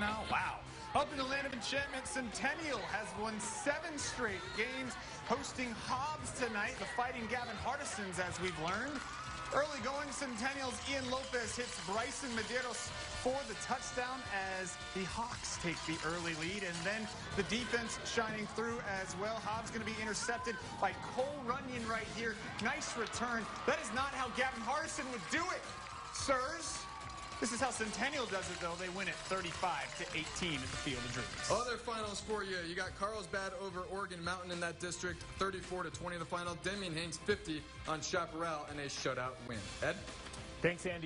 now? Wow. Up in the land of enchantment, Centennial has won seven straight games, hosting Hobbs tonight. The fighting Gavin Hardisons, as we've learned. Early going, Centennial's Ian Lopez hits Bryson Medeiros for the touchdown as the Hawks take the early lead. And then the defense shining through as well. Hobbs going to be intercepted by Cole Runyon right here. Nice return. That is not how Gavin Hardison would do it, sirs. This is how Centennial does it, though. They win it 35 to 18 at the Field of Dreams. Other finals for you. You got Carlsbad over Organ Mountain in that district, 34 to 20 in the final. Deming hangs 50 on Chaparral in a shutout win. Ed? Thanks, Andy.